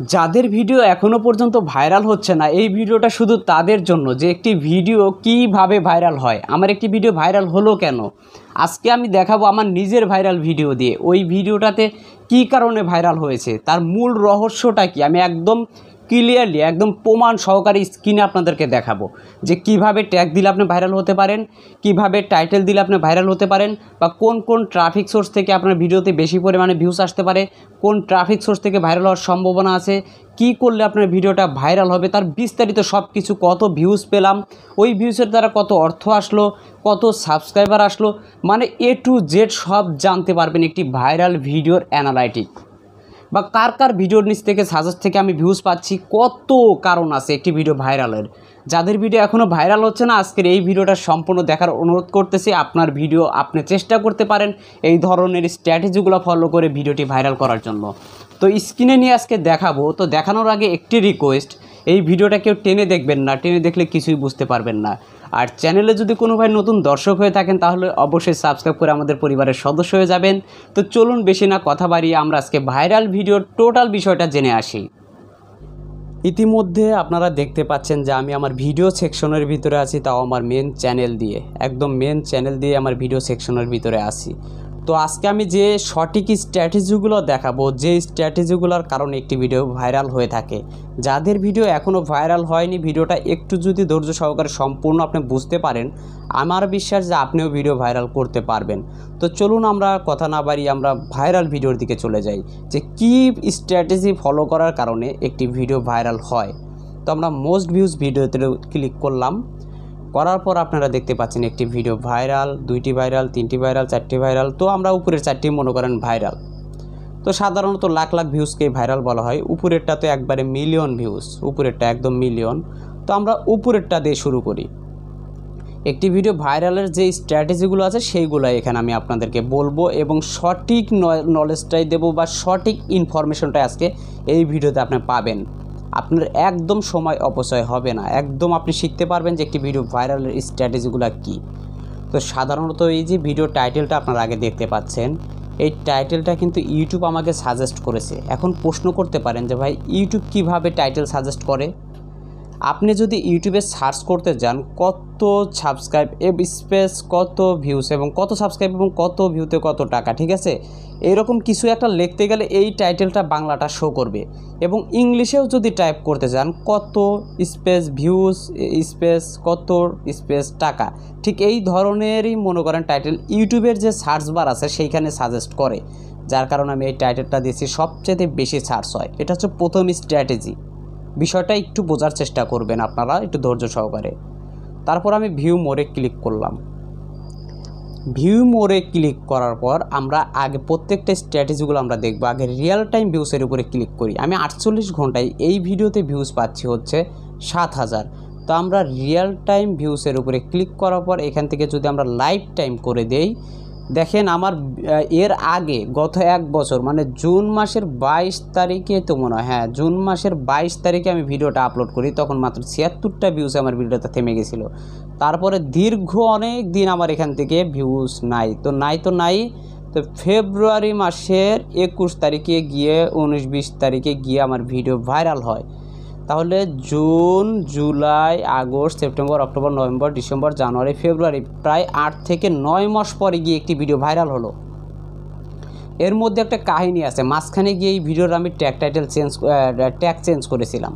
যাদের ভিডিও এখনও পর্যন্ত ভাইরাল হচ্ছে না, এই ভিডিওটা শুধু তাদের জন্য যে একটি ভিডিও কীভাবে ভাইরাল হয়, আমার একটি ভিডিও ভাইরাল হলো কেন? আজকে আমি দেখাবো আমার নিজের ভাইরাল ভিডিও দিয়ে, ওই ভিডিওটাতে কি কারণে ভাইরাল হয়েছে, তার মূল রহস্যটা কি? আমি একদম ক্লিয়ারলি একদম প্রমাণ সহকারে স্ক্রিনে আপনাদেরকে দেখাবো যে কীভাবে ট্যাগ দিলে আপনি ভাইরাল হতে পারেন, কীভাবে টাইটেল দিলে আপনি ভাইরাল হতে পারেন, বা কোন কোন ট্রাফিক সোর্স থেকে আপনার ভিডিওতে বেশি পরিমাণে ভিউস আসতে পারে, কোন ট্রাফিক সোর্স থেকে ভাইরাল হওয়ার সম্ভাবনা আছে, কি করলে আপনার ভিডিওটা ভাইরাল হবে, তার বিস্তারিত সব কিছু কত ভিউজ পেলাম, ওই ভিউসের দ্বারা কত অর্থ আসলো, কত সাবস্ক্রাইবার আসলো মানে এ টু জেড সব জানতে পারবেন একটি ভাইরাল ভিডিওর অ্যানালাইটিক বা কার কার ভিডিওর নিচ থেকে সাজেস্ট থেকে আমি ভিউজ পাচ্ছি, কত কারণ আছে একটি ভিডিও ভাইরালের যাদের ভিডিও এখনও ভাইরাল হচ্ছে না, আজকের এই ভিডিওটা সম্পূর্ণ দেখার অনুরোধ করতেছি, আপনার ভিডিও আপনি চেষ্টা করতে পারেন এই ধরনের স্ট্র্যাটেজিগুলো ফলো করে ভিডিওটি ভাইরাল করার জন্য। তো স্ক্রিনে নিয়ে আজকে দেখাবো, তো দেখানোর আগে একটি রিকোয়েস্ট এই ভিডিওটা কেউ টেনে দেখবেন না, টেনে দেখলে কিছুই বুঝতে পারবেন না। আর চ্যানেলে যদি কোনো ভাই নতুন দর্শক হয়ে থাকেন, তাহলে অবশ্যই সাবস্ক্রাইব করে আমাদের পরিবারের সদস্য হয়ে যাবেন। তো চলুন বেশি না কথা বাড়িয়ে আমরা আজকে ভাইরাল ভিডিওর টোটাল বিষয়টা জেনে আসি। ইতিমধ্যে আপনারা দেখতে পাচ্ছেন যে আমি আমার ভিডিও সেকশনের ভিতরে আছি, তাও আমার মেন চ্যানেল দিয়ে, একদম মেন চ্যানেল দিয়ে আমার ভিডিও সেকশনের ভিতরে আসি তো আজকে আমি যে সঠিক স্ট্র্যাটেজিগুলো দেখাবো, যে স্ট্র্যাটেজিগুলোর কারণে একটি ভিডিও ভাইরাল হয়ে থাকে। যাদের ভিডিও এখনও ভাইরাল হয়নি, ভিডিওটা একটু যদি ধৈর্য সহকারে সম্পূর্ণ আপনি বুঝতে পারেন, আমার বিশ্বাস যে আপনিও ভিডিও ভাইরাল করতে পারবেন। তো চলুন আমরা কথা না বাড়িয়ে আমরা ভাইরাল ভিডিওর দিকে চলে যাই, যে কী স্ট্র্যাটেজি ফলো করার কারণে একটি ভিডিও ভাইরাল হয়। তো আমরা মোস্ট ভিউজ ভিডিওতে ক্লিক করলাম। করার পর আপনারা দেখতে পাচ্ছেন একটি ভিডিও ভাইরাল দুইটি ভাইরাল তিনটি ভাইরাল চারটি ভাইরাল তো আমরা উপরের চারটি মনে করেন ভাইরাল তো সাধারণত লাখ লাখ ভিউজকে ভাইরাল বলা হয়। উপরেরটা তো একবারে মিলিয়ন ভিউজ উপরেরটা একদম মিলিয়ন তো আমরা উপরেরটা দিয়ে শুরু করি। একটি ভিডিও ভাইরালের যে স্ট্র্যাটেজিগুলো আছে সেইগুলো এখানে আমি আপনাদেরকে বলব এবং সঠিক নলেজটাই দেবো বা সঠিক ইনফরমেশনটাই আজকে এই ভিডিওতে আপনি পাবেন। আপনার একদম সময় অপচয় হবে না। একদম আপনি শিখতে পারবেন যে একটি ভিডিও ভাইরালের স্ট্র্যাটেজিগুলো কী। তো সাধারণত এই যে ভিডিও টাইটেলটা আপনার আগে দেখতে পাচ্ছেন, এই টাইটেলটা কিন্তু ইউটিউব আমাকে সাজেস্ট করেছে। এখন প্রশ্ন করতে পারেন যে ভাই ইউটিউব কীভাবে টাইটেল সাজেস্ট করে? আপনি যদি ইউটিউবে সার্চ করতে যান, কত সাবস্ক্রাইব এব স্পেস কত ভিউস এবং কত সাবস্ক্রাইব এবং কত ভিউতে কত টাকা, ঠিক আছে? এরকম কিছু একটা লিখতে গেলে এই টাইটেলটা বাংলাটা শো করবে। এবং ইংলিশেও যদি টাইপ করতে যান, কত স্পেস ভিউস স্পেস কত স্পেস টাকা, ঠিক এই ধরনেরই মনে করেন টাইটেল ইউটিউবের যে সার্চ বার আছে, সেইখানে সাজেস্ট করে। যার কারণে আমি এই টাইটেলটা দিয়েছি, সবচেয়ে বেশি সার্চ হয়। এটা হচ্ছে প্রথম স্ট্র্যাটেজি বিষয়টা একটু বোঝার চেষ্টা করবেন আপনারা, একটু ধৈর্য সহকারে। তারপর আমি ভিউ মোড়ে ক্লিক করলাম। ভিউ মোড়ে ক্লিক করার পর আমরা আগে প্রত্যেকটা স্ট্র্যাটেজিগুলো আমরা দেখব। আগে রিয়েল টাইম ভিউসের উপরে ক্লিক করি। আমি আটচল্লিশ ঘন্টায় এই ভিডিওতে ভিউজ পাচ্ছি হচ্ছে সাত হাজার। তো আমরা রিয়েল টাইম ভিউসের উপরে ক্লিক করার পর এখান থেকে যদি আমরা লাইভ টাইম করে দেই দেখেন আমার এর আগে গত এক বছর মানে জুন মাসের বাইশ তারিখে তো মনে হয় হ্যাঁ জুন মাসের বাইশ তারিখে আমি ভিডিওটা আপলোড করি, তখন মাত্র ছিয়াত্তরটা ভিউজ আমার ভিডিওটা থেমে গেছিল। তারপরে দীর্ঘ অনেক দিন আমার এখান থেকে ভিউজ নাই, তো নাই তো নাই, তো ফেব্রুয়ারি মাসের একুশ তারিখে গিয়ে, উনিশ, বিশ তারিখে গিয়ে আমার ভিডিও ভাইরাল হয়। তাহলে June, July, August, September, October, November, December, January, February প্রায় আট থেকে নয় মাস পরে গিয়ে একটি ভিডিও ভাইরাল হলো। এর মধ্যে একটা কাহিনী আছে, মাঝখানে গিয়ে এই ভিডিওর আমি tag title change tag change করেছিলাম।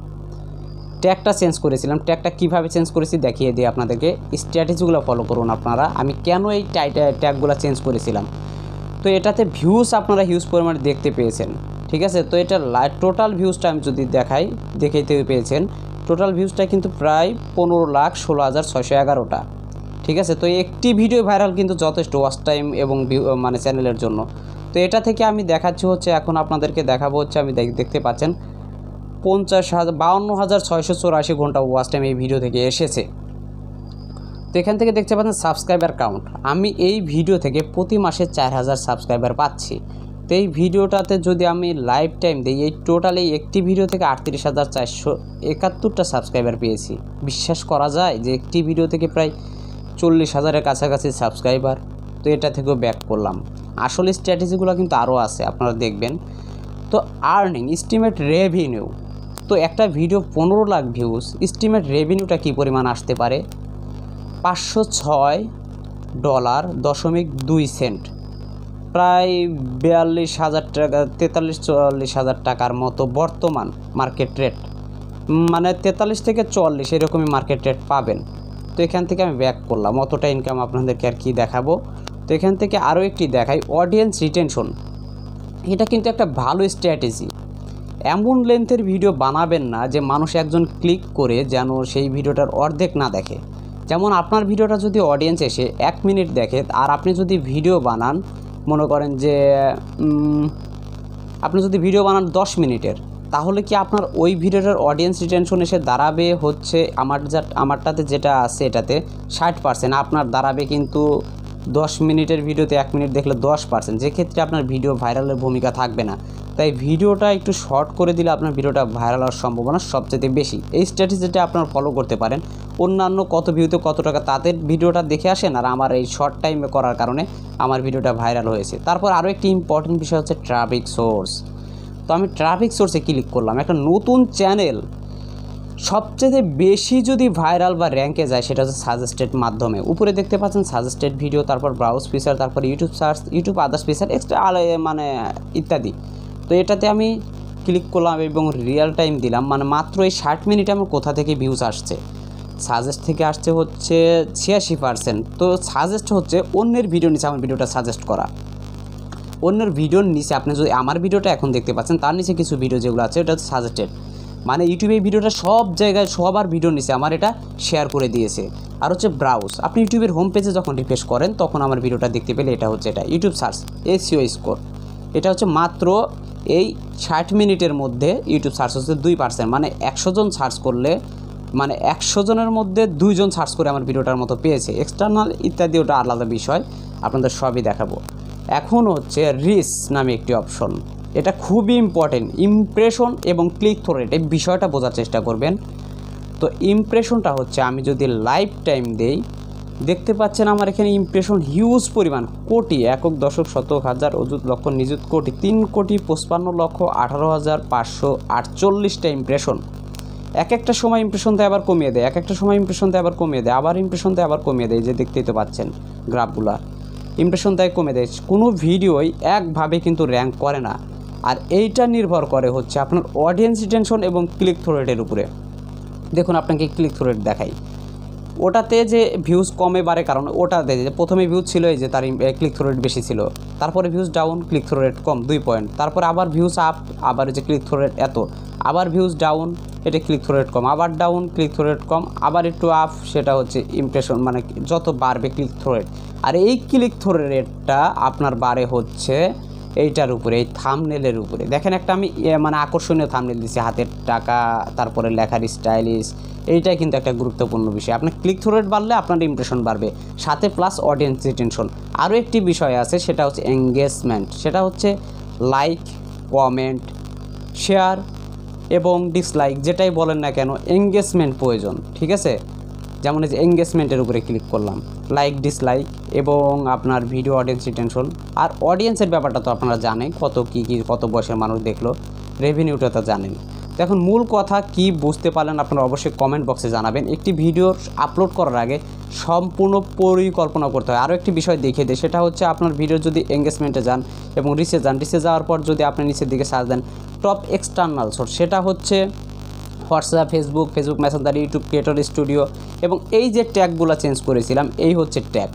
ট্যাগটা চেঞ্জ করেছিলাম ট্যাগটা কীভাবে চেঞ্জ করেছি দেখিয়ে দিই আপনাদেরকে। স্ট্র্যাটেজিগুলো ফলো করুন আপনারা, আমি কেন এই ট্যাগগুলো চেঞ্জ করেছিলাম। তো এটাতে ভিউজ আপনারা হিউজ পরিমাণে দেখতে পেয়েছেন। ঠিক আছে? তো এটা টোটাল ভিউজটা আমি যদি দেখাই, দেখেইতে পেয়েছেন টোটাল ভিউজটা কিন্তু প্রায় পনেরো লাখ ষোলো হাজার ছয়শো এগারোটা। ঠিক আছে? তো একটি ভিডিও ভাইরাল কিন্তু যথেষ্ট ওয়াচ টাইম এবং মানে চ্যানেলের জন্য। তো এটা থেকে আমি দেখাচ্ছি হচ্ছে, এখন আপনাদেরকে দেখাবো হচ্ছে, আমি দেখতে পাচ্ছেন, পঞ্চাশ হাজার বাউন্ন হাজার ছয়শো চৌরাশি ঘণ্টা ওয়াচ টাইম এই ভিডিও থেকে এসেছে। তো এখান থেকে দেখতে পাচ্ছেন সাবস্ক্রাইবার কাউন্ট আমি এই ভিডিও থেকে প্রতি মাসে চার হাজার সাবস্ক্রাইবার পাচ্ছি। তো এই ভিডিওটাতে যদি আমি লাইভ টাইম দিই, এই টোটাল এই একটি ভিডিও থেকে আটত্রিশ হাজার চারশো একাত্তরটা সাবস্ক্রাইবার পেয়েছি। বিশ্বাস করা যায় যে একটি ভিডিও থেকে প্রায় চল্লিশ হাজারের কাছাকাছি সাবস্ক্রাইবার তো এটা থেকেও ব্যাক করলাম। আসলে স্ট্র্যাটেজিগুলো কিন্তু আরও আছে, আপনারা দেখবেন। তো আর্নিং স্টিমেট রেভিনিউ তো একটা ভিডিও পনেরো লাখ ভিউজ স্টিমেট রেভিনিউটা কী পরিমাণ আসতে পারে? পাঁচশো ছয় ডলার দশমিক দুই সেন্ট প্রায় বিয়াল্লিশ হাজার টাকা, তেতাল্লিশ, চুয়াল্লিশ হাজার টাকার মতো বর্তমান মার্কেট রেট মানে তেতাল্লিশ থেকে চুয়াল্লিশ এরকমই মার্কেট রেট পাবেন। তো এখান থেকে আমি ব্যাক করলাম, অতটা ইনকাম আপনাদেরকে আর কি দেখাবো। তো এখান থেকে আরও একটি দেখাই অডিয়েন্স রিটেনশন এটা কিন্তু একটা ভালো স্ট্র্যাটেজি এমন লেন্থের ভিডিও বানাবেন না যে মানুষ একজন ক্লিক করে যেন সেই ভিডিওটার অর্ধেক না দেখে। যেমন আপনার ভিডিওটা যদি অডিয়েন্স এসে এক মিনিট দেখে, আর আপনি যদি ভিডিও বানান মনে করেন যে আপনি যদি ভিডিও বানান দশ মিনিটের, তাহলে কি আপনার ওই ভিডিওটার অডিয়েন্স রিটেনশন এসে দাঁড়াবে হচ্ছে আমার যা, আমারটাতে যেটা আছে এটাতে ষাট পার্সেন্ট আপনার দাঁড়াবে কিন্তু দশ মিনিটের ভিডিওতে এক মিনিট দেখলে দশ পার্সেন্ট যেক্ষেত্রে আপনার ভিডিও ভাইরালের ভূমিকা থাকবে না। তাই ভিডিওটা একটু শর্ট করে দিলে আপনার ভিডিওটা ভাইরাল হওয়ার সম্ভাবনা সবচেয়ে বেশি। এই স্ট্র্যাটেজিটা আপনার ফলো করতে পারেন। অন্যান্য কত ভিউতে কত টাকা তাদের ভিডিওটা দেখে আসেন আর আমার এই শর্ট টাইমে করার কারণে আমার ভিডিওটা ভাইরাল হয়েছে। তারপর আরও একটি ইম্পর্টেন্ট বিষয় হচ্ছে ট্রাফিক সোর্স তো আমি ট্রাফিক সোর্সে ক্লিক করলাম। একটা নতুন চ্যানেল সবচেয়ে বেশি যদি ভাইরাল বা র্যাঙ্কে যায় সেটা হচ্ছে সাজেস্টেড মাধ্যমে। উপরে দেখতে পাচ্ছেন সাজেস্টেড ভিডিও তারপর ব্রাউজ ফিচার তারপর YouTube search YouTube others feature extra মানে ইত্যাদি। তো এটাতে আমি ক্লিক করলাম এবং রিয়েল টাইম দিলাম। মানে মাত্র এই ষাট মিনিটে আমার কোথা থেকে ভিউজ আসছে? সাজেস্ট থেকে আসছে হচ্ছে ছিয়াশি পার্সেন্ট তো সাজেস্ট হচ্ছে অন্যের ভিডিও নিচে আমার ভিডিওটা সাজেস্ট করা। অন্যের ভিডিওর নিচে আপনি যদি আমার ভিডিওটা এখন দেখতে পাচ্ছেন, তার নিচে কিছু ভিডিও যেগুলো আছে, ওটা সাজেস্টেড মানে ইউটিউবে এই ভিডিওটা সব জায়গায় সবার ভিডিও নিচে আমার এটা শেয়ার করে দিয়েছে। আর হচ্ছে ব্রাউজ আপনি ইউটিউবের হোম পেজে যখন রিফ্রেশ করেন, তখন আমার ভিডিওটা দেখতে পেলে এটা হচ্ছে এটা। ইউটিউব সার্চ এসিও স্কোর এটা হচ্ছে মাত্র এই ষাট মিনিটের মধ্যে ইউটিউব সার্চ হচ্ছে দুই পার্সেন্ট মানে একশো জন সার্চ করলে মানে একশো জনের মধ্যে দুইজন সার্চ করে আমার ভিডিওটার মতো পেয়েছে। এক্সটার্নাল ইত্যাদি ওটা আলাদা বিষয়, আপনাদের সবই দেখাবো। এখন হচ্ছে রিস নামে একটি অপশন এটা খুবই ইম্পর্টেন্ট ইমপ্রেশন এবং ক্লিক থ্রো রেট এই বিষয়টা বোঝার চেষ্টা করবেন। তো ইমপ্রেশনটা হচ্ছে আমি যদি লাইফ টাইম দেই দেখতে পাচ্ছেন আমার এখানে ইমপ্রেশন হিউজ পরিমাণ। কোটি, একক দশক, শতক, হাজার, অযুত লক্ষ, নিযুত কোটি, তিন কোটি পঁচপান্ন লক্ষ, আঠারো হাজার পাঁচশো আটচল্লিশটা ইমপ্রেশন এক একটা সময় ইমপ্রেশন দেয় আবার কমিয়ে দেয়, এক একটা সময় ইমপ্রেশন দেয় আবার কমিয়ে দেয়, আবার ইমপ্রেশন দেয় আবার কমিয়ে দেয় যে দেখতেই তো পাচ্ছেন গ্রাফগুলা। ইমপ্রেশন দেয় কমে দেয়, কোনো ভিডিওই একভাবে কিন্তু র্যাঙ্ক করে না। আর এইটা নির্ভর করে হচ্ছে আপনার অডিয়েন্স রিটেনশন এবং ক্লিক থ্রো রেটের উপরে। দেখুন, আপনাকে ক্লিক থ্রো রেট দেখাই। ওটাতে যে ভিউজ কমে বাড়ে কারণ ওটাতে যে প্রথমে ভিউজ ছিল এই যে তার ক্লিক থ্রো রেট বেশি ছিল। তারপরে views down click through rate কম, দুই পয়েন্ট তারপরে আবার ভিউজ আপ আবার যে ক্লিক থ্রো রেট এত। আবার ভিউজ ডাউন এটা ক্লিক থ্রো রেট কম। আবার ডাউন ক্লিক থ্রো রেট কম। আবার একটু আপ সেটা হচ্ছে ইমপ্রেশন মানে যত বাড়বে ক্লিক থ্রো রেট আর এই ক্লিক থ্রো রেটটা আপনার বাড়ে হচ্ছে এইটার উপরে, এই থামনেলের উপরে। দেখেন একটা আমি মানে আকর্ষণীয় থামনেল দিচ্ছি হাতের টাকা, তারপরে লেখার স্টাইলিশ এইটাই কিন্তু একটা গুরুত্বপূর্ণ বিষয়। আপনার ক্লিক থ্রু রেট বাড়লে আপনার ইমপ্রেশন বাড়বে। সাথে প্লাস অডিয়েন্স রিটেনশন আরও একটি বিষয় আছে, সেটা হচ্ছে এঙ্গেজমেন্ট সেটা হচ্ছে লাইক কমেন্ট শেয়ার এবং ডিসলাইক যেটাই বলেন না কেন এঙ্গেজমেন্ট প্রয়োজন, ঠিক আছে? যেমন এই যে এঙ্গেজমেন্টের উপরে ক্লিক করলাম। লাইক ডিসলাইক এবং আপনার ভিডিও অডিয়েন্স রিটেনশন আর অডিয়েন্সের ব্যাপারটা তো আপনারা জানেন, কত কী কী, কত বয়সের মানুষ দেখল রেভিনিউটা তো জানেন। তো এখন মূল কথা, কি বুঝতে পারলেন আপনারা অবশ্যই কমেন্ট বক্সে জানাবেন। একটি ভিডিও আপলোড করার আগে সম্পূর্ণ পরিকল্পনা করতে হয়। আরও একটি বিষয় দেখিয়ে দেয় সেটা হচ্ছে আপনার ভিডিও যদি এঙ্গেজমেন্টে যান এবং রিসে যান রিসে যাওয়ার পর যদি আপনি নিচের দিকে সার্চ দেন টপ এক্সটার্নাল সোর্স সেটা হচ্ছে WhatsApp, Facebook Facebook Messenger, YouTube, creator studio এবং এই যে ট্যাগগুলো চেঞ্জ করেছিলাম, এই হচ্ছে ট্যাগ।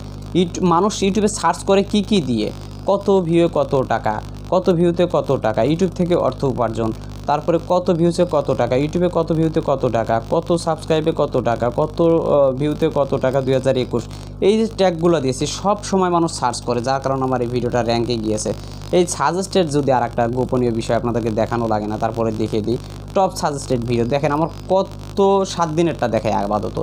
মানুষ ইউটিউবে সার্চ করে কি কি দিয়ে, কত ভিউয়ে কত টাকা, কত ভিউতে কত টাকা, ইউটিউব থেকে অর্থ উপার্জন, তারপরে কত ভিউসে কত টাকা, ইউটিউবে কত ভিউতে কত টাকা, কত সাবস্ক্রাইবে কত টাকা, কত ভিউতে কত টাকা, দুই হাজার একুশ এই যে ট্যাগগুলো দিয়েছি, সব সময় মানুষ সার্চ করে, যার কারণে আমার এই ভিডিওটা র্যাঙ্কে গিয়েছে। এই সাজেস্টেড যদি আর একটা গোপনীয় বিষয় আপনাদেরকে দেখানো লাগে না, তারপরে দেখিয়ে দিই। টপ সাজেস্টেড ভিডিও দেখেন আমার কত সাত দিনেরটা দেখায় আপাতত।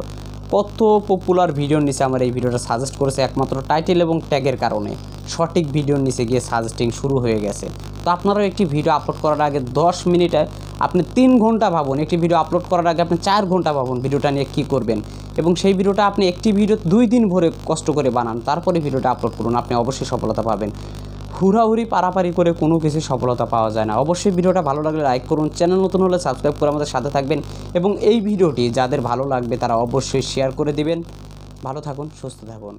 কত পপুলার ভিডিওর নিচে আমার এই ভিডিওটা সাজেস্ট করেছে, একমাত্র টাইটেল এবং ট্যাগের কারণে। সঠিক ভিডিওর নিচে গিয়ে সাজেস্টিং শুরু হয়ে গেছে। তো আপনারাও একটি ভিডিও আপলোড করার আগে দশ মিনিটে আপনি তিন ঘণ্টা ভাবুন, একটি ভিডিও আপলোড করার আগে আপনি চার ঘণ্টা ভাবুন ভিডিওটা নিয়ে কী করবেন। এবং সেই ভিডিওটা আপনি একটি ভিডিও দুই দিন ভরে কষ্ট করে বানান, তারপরে ভিডিওটা আপলোড করুন, আপনি অবশ্যই সফলতা পাবেন। হুড়াহুড়ি, পারাপারি করে কোনো কিছু সফলতা পাওয়া যায় না। অবশ্যই ভিডিওটা ভালো লাগলে লাইক করুন চ্যানেল নতুন হলে সাবস্ক্রাইব করে আমাদের সাথে থাকবেন এবং এই ভিডিওটি যাদের ভালো লাগবে তারা অবশ্যই শেয়ার করে দিবেন। ভালো থাকুন, সুস্থ থাকুন।